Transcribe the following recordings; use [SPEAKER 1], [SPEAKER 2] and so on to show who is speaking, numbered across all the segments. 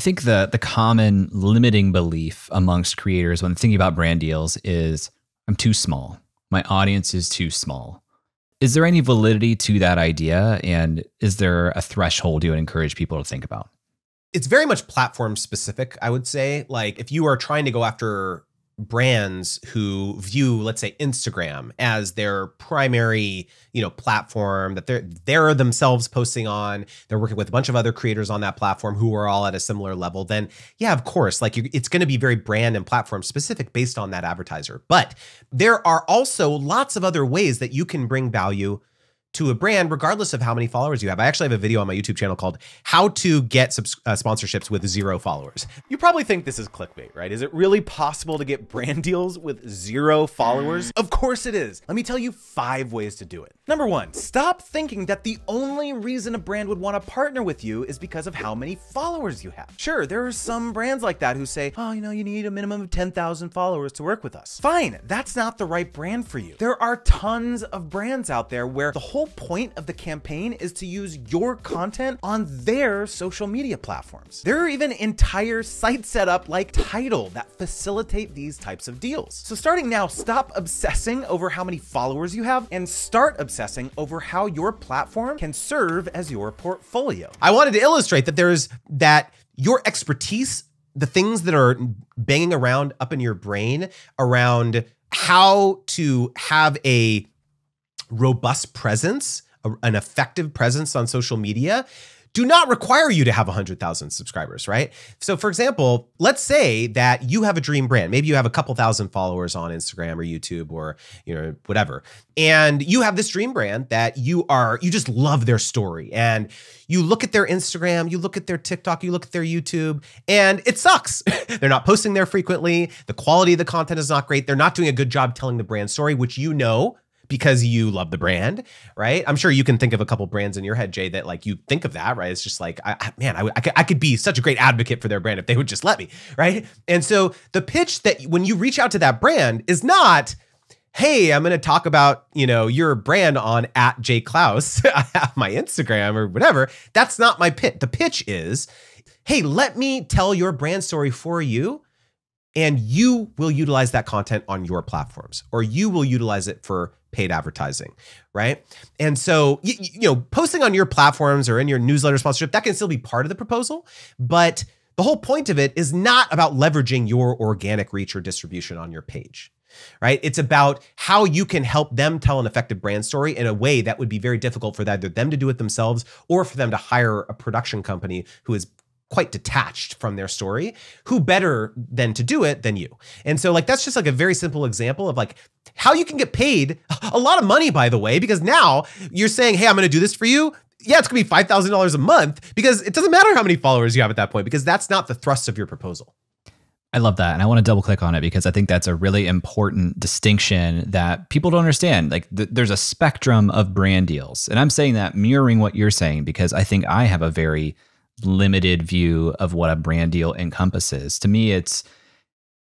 [SPEAKER 1] think the the common limiting belief amongst creators when thinking about brand deals is I'm too small. My audience is too small. Is there any validity to that idea? And is there a threshold you would encourage people to think about?
[SPEAKER 2] It's very much platform specific, I would say. Like if you are trying to go after brands who view let's say Instagram as their primary, you know, platform that they're they're themselves posting on, they're working with a bunch of other creators on that platform who are all at a similar level, then yeah, of course, like it's going to be very brand and platform specific based on that advertiser. But there are also lots of other ways that you can bring value to a brand, regardless of how many followers you have. I actually have a video on my YouTube channel called How to Get Subs- uh, Sponsorships with Zero Followers.
[SPEAKER 3] You probably think this is clickbait, right? Is it really possible to get brand deals with zero followers? Of course it is. Let me tell you five ways to do it. Number one, stop thinking that the only reason a brand would want to partner with you is because of how many followers you have. Sure, there are some brands like that who say, oh, you know, you need a minimum of 10,000 followers to work with us. Fine, that's not the right brand for you. There are tons of brands out there where the whole whole point of the campaign is to use your content on their social media platforms. There are even entire sites set up like Tidal that facilitate these types of deals. So starting now, stop obsessing over how many followers you have and start obsessing over how your platform can serve as your portfolio.
[SPEAKER 2] I wanted to illustrate that there's that your expertise, the things that are banging around up in your brain around how to have a robust presence, a, an effective presence on social media, do not require you to have 100,000 subscribers, right? So, for example, let's say that you have a dream brand. Maybe you have a couple thousand followers on Instagram or YouTube or, you know, whatever. And you have this dream brand that you are, you just love their story. And you look at their Instagram, you look at their TikTok, you look at their YouTube, and it sucks. They're not posting there frequently. The quality of the content is not great. They're not doing a good job telling the brand story, which you know because you love the brand, right? I'm sure you can think of a couple brands in your head, Jay, that like you think of that, right? It's just like, I, man, I, I, could, I could be such a great advocate for their brand if they would just let me, right? And so the pitch that when you reach out to that brand is not, hey, I'm going to talk about, you know, your brand on at Jay Clouse, my Instagram or whatever. That's not my pitch. The pitch is, hey, let me tell your brand story for you and you will utilize that content on your platforms or you will utilize it for paid advertising, right? And so, you, you know, posting on your platforms or in your newsletter sponsorship, that can still be part of the proposal, but the whole point of it is not about leveraging your organic reach or distribution on your page right? It's about how you can help them tell an effective brand story in a way that would be very difficult for either them to do it themselves or for them to hire a production company who is quite detached from their story who better than to do it than you and so like that's just like a very simple example of like how you can get paid a lot of money by the way because now you're saying hey i'm going to do this for you yeah it's going to be $5000 a month because it doesn't matter how many followers you have at that point because that's not the thrust of your proposal
[SPEAKER 1] I love that. And I want to double click on it because I think that's a really important distinction that people don't understand. Like, th- there's a spectrum of brand deals. And I'm saying that mirroring what you're saying because I think I have a very limited view of what a brand deal encompasses. To me, it's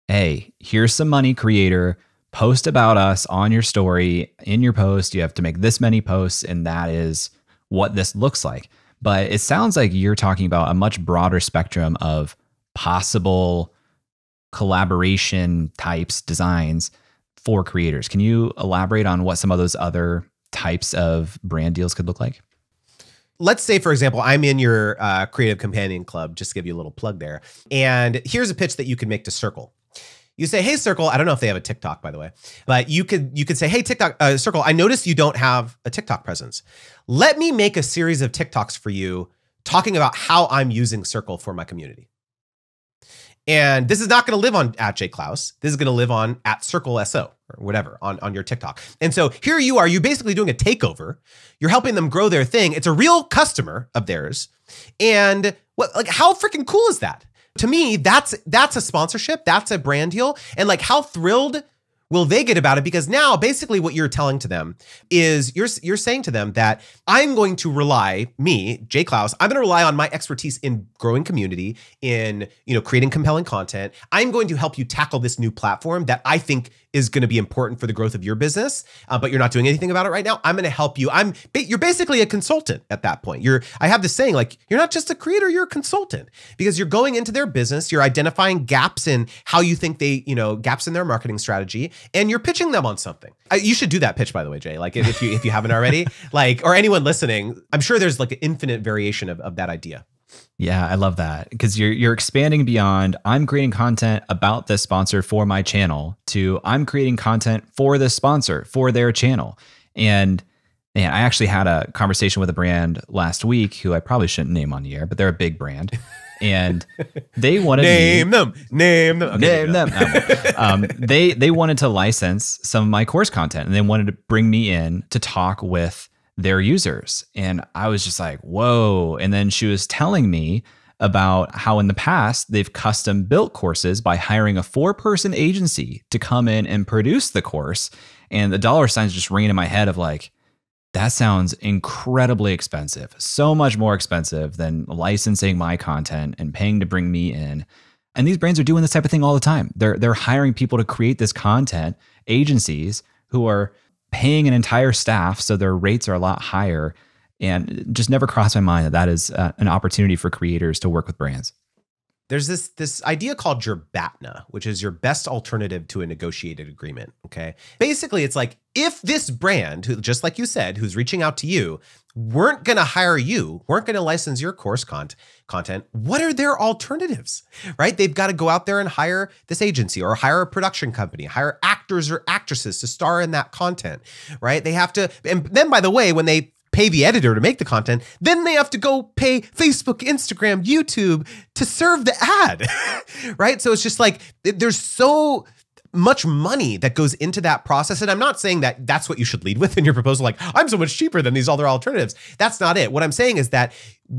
[SPEAKER 1] hey, here's some money, creator. Post about us on your story. In your post, you have to make this many posts, and that is what this looks like. But it sounds like you're talking about a much broader spectrum of possible collaboration types, designs for creators. Can you elaborate on what some of those other types of brand deals could look like?
[SPEAKER 2] Let's say, for example, I'm in your uh, Creative Companion Club, just give you a little plug there. And here's a pitch that you can make to Circle. You say, "Hey, Circle." I don't know if they have a TikTok, by the way, but you could you could say, "Hey, TikTok, uh, Circle. I noticed you don't have a TikTok presence. Let me make a series of TikToks for you, talking about how I'm using Circle for my community." And this is not going to live on at Jay Clouse. This is going to live on at Circle SO whatever on, on your TikTok. And so here you are, you're basically doing a takeover. You're helping them grow their thing. It's a real customer of theirs. And what like how freaking cool is that? To me, that's that's a sponsorship, that's a brand deal. And like how thrilled will they get about it because now basically what you're telling to them is you're you're saying to them that I'm going to rely me Jay Clouse I'm going to rely on my expertise in growing community in you know creating compelling content I'm going to help you tackle this new platform that I think is going to be important for the growth of your business, uh, but you're not doing anything about it right now. I'm going to help you. I'm you're basically a consultant at that point. You're I have this saying like you're not just a creator, you're a consultant because you're going into their business, you're identifying gaps in how you think they, you know, gaps in their marketing strategy, and you're pitching them on something. I, you should do that pitch, by the way, Jay. Like if you if you haven't already, like or anyone listening, I'm sure there's like an infinite variation of, of that idea.
[SPEAKER 1] Yeah, I love that because you're you're expanding beyond I'm creating content about this sponsor for my channel to I'm creating content for this sponsor for their channel. And man, I actually had a conversation with a brand last week who I probably shouldn't name on the air, but they're a big brand. And they wanted
[SPEAKER 2] name
[SPEAKER 1] me,
[SPEAKER 2] them, name them,
[SPEAKER 1] okay, name them. um, they they wanted to license some of my course content, and they wanted to bring me in to talk with their users. And I was just like, whoa. And then she was telling me about how in the past they've custom built courses by hiring a four person agency to come in and produce the course. And the dollar signs just ringing in my head of like, that sounds incredibly expensive, so much more expensive than licensing my content and paying to bring me in. And these brands are doing this type of thing all the time. They're they're hiring people to create this content, agencies who are paying an entire staff so their rates are a lot higher. And just never crossed my mind that that is uh, an opportunity for creators to work with brands
[SPEAKER 2] there's this this idea called your BATNA, which is your best alternative to a negotiated agreement. Okay, basically, it's like if this brand, who just like you said, who's reaching out to you, weren't going to hire you, weren't going to license your course content, content, what are their alternatives? Right? They've got to go out there and hire this agency or hire a production company, hire actors or actresses to star in that content. Right? They have to, and then by the way, when they pay the editor to make the content, then they have to go pay Facebook, Instagram, YouTube to serve the ad. right? So it's just like there's so much money that goes into that process. And I'm not saying that that's what you should lead with in your proposal, like, I'm so much cheaper than these other alternatives. That's not it. What I'm saying is that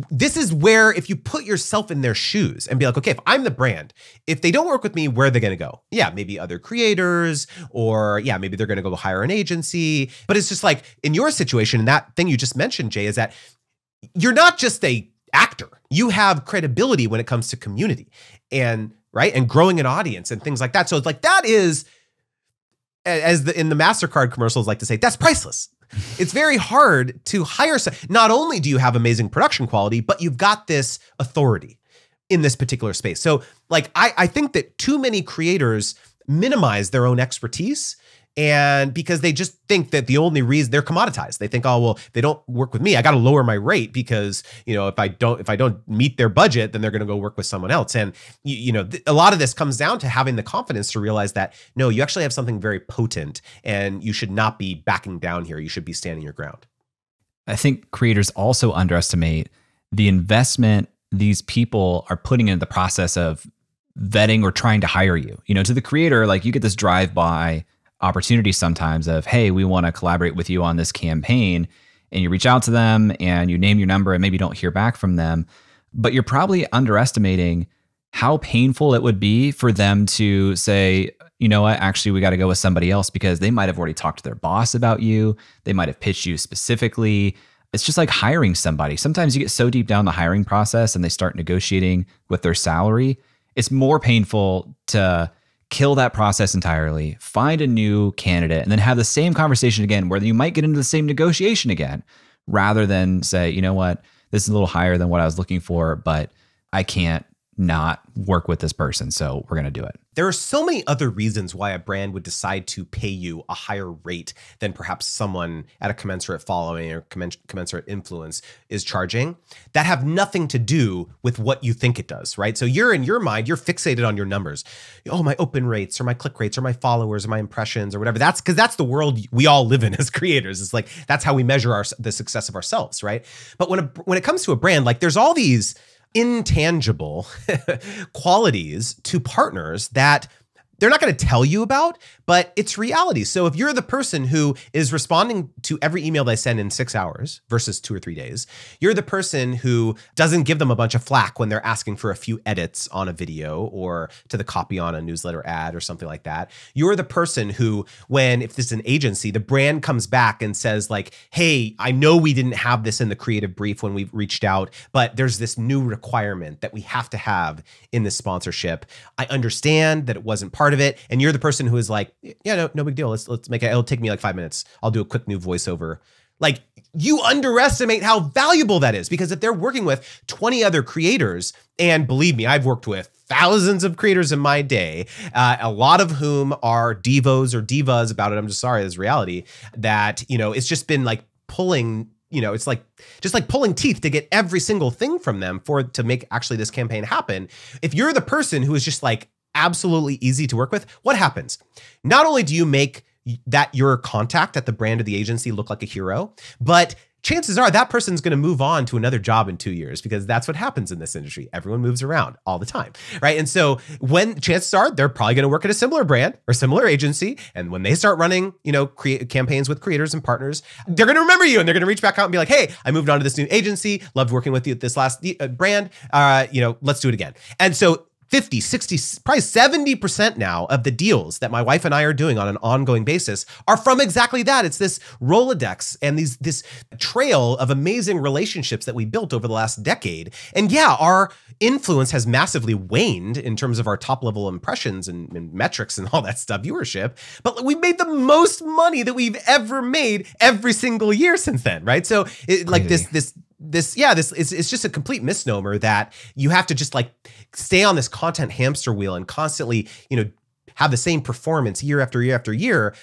[SPEAKER 2] this is where, if you put yourself in their shoes and be like, okay, if I'm the brand, if they don't work with me, where are they going to go? Yeah, maybe other creators, or yeah, maybe they're going to go hire an agency. But it's just like in your situation, and that thing you just mentioned, Jay, is that you're not just a actor. You have credibility when it comes to community. And right? And growing an audience and things like that. So it's like that is as the in the MasterCard commercials like to say, that's priceless. it's very hard to hire not only do you have amazing production quality, but you've got this authority in this particular space. So like I, I think that too many creators minimize their own expertise and because they just think that the only reason they're commoditized. They think oh well they don't work with me. I got to lower my rate because you know if i don't if i don't meet their budget then they're going to go work with someone else. And you, you know th- a lot of this comes down to having the confidence to realize that no you actually have something very potent and you should not be backing down here. You should be standing your ground.
[SPEAKER 1] I think creators also underestimate the investment these people are putting into the process of vetting or trying to hire you. You know to the creator like you get this drive by opportunities sometimes of, hey, we want to collaborate with you on this campaign. And you reach out to them and you name your number and maybe don't hear back from them. But you're probably underestimating how painful it would be for them to say, you know what, actually, we got to go with somebody else because they might have already talked to their boss about you. They might have pitched you specifically. It's just like hiring somebody. Sometimes you get so deep down the hiring process and they start negotiating with their salary. It's more painful to kill that process entirely, find a new candidate, and then have the same conversation again where you might get into the same negotiation again rather than say, you know what, this is a little higher than what I was looking for, but I can't not work with this person. So we're going to do it.
[SPEAKER 2] There are so many other reasons why a brand would decide to pay you a higher rate than perhaps someone at a commensurate following or commensurate influence is charging that have nothing to do with what you think it does, right? So you're in your mind, you're fixated on your numbers. Oh, my open rates or my click rates or my followers or my impressions or whatever. That's because that's the world we all live in as creators. It's like that's how we measure our the success of ourselves, right? But when a, when it comes to a brand, like there's all these intangible qualities to partners that they're not going to tell you about, but it's reality. So if you're the person who is responding to every email they send in six hours versus two or three days, you're the person who doesn't give them a bunch of flack when they're asking for a few edits on a video or to the copy on a newsletter ad or something like that. You're the person who, when if this is an agency, the brand comes back and says, like, hey, I know we didn't have this in the creative brief when we reached out, but there's this new requirement that we have to have in this sponsorship. I understand that it wasn't part of it, and you're the person who is like, yeah, no, no big deal. Let's let's make it. It'll take me like five minutes. I'll do a quick new voiceover. Like you underestimate how valuable that is because if they're working with 20 other creators, and believe me, I've worked with thousands of creators in my day, uh, a lot of whom are divos or divas about it. I'm just sorry, this reality that, you know, it's just been like pulling you know it's like just like pulling teeth to get every single thing from them for to make actually this campaign happen if you're the person who is just like absolutely easy to work with what happens not only do you make that your contact at the brand of the agency look like a hero but chances are that person's going to move on to another job in two years because that's what happens in this industry. Everyone moves around all the time, right? And so when chances are they're probably going to work at a similar brand or similar agency, and when they start running, you know, create campaigns with creators and partners, they're going to remember you and they're going to reach back out and be like, "Hey, I moved on to this new agency. Loved working with you at this last uh, brand. Uh, you know, let's do it again." And so 50, 60, probably 70% now of the deals that my wife and I are doing on an ongoing basis are from exactly that. It's this Rolodex and these this trail of amazing relationships that we built over the last decade. And yeah, our influence has massively waned in terms of our top level impressions and, and metrics and all that stuff, viewership, but we made the most money that we've ever made every single year since then, right? So it, like this this this yeah this is it's just a complete misnomer that you have to just like stay on this content hamster wheel and constantly you know have the same performance year after year after year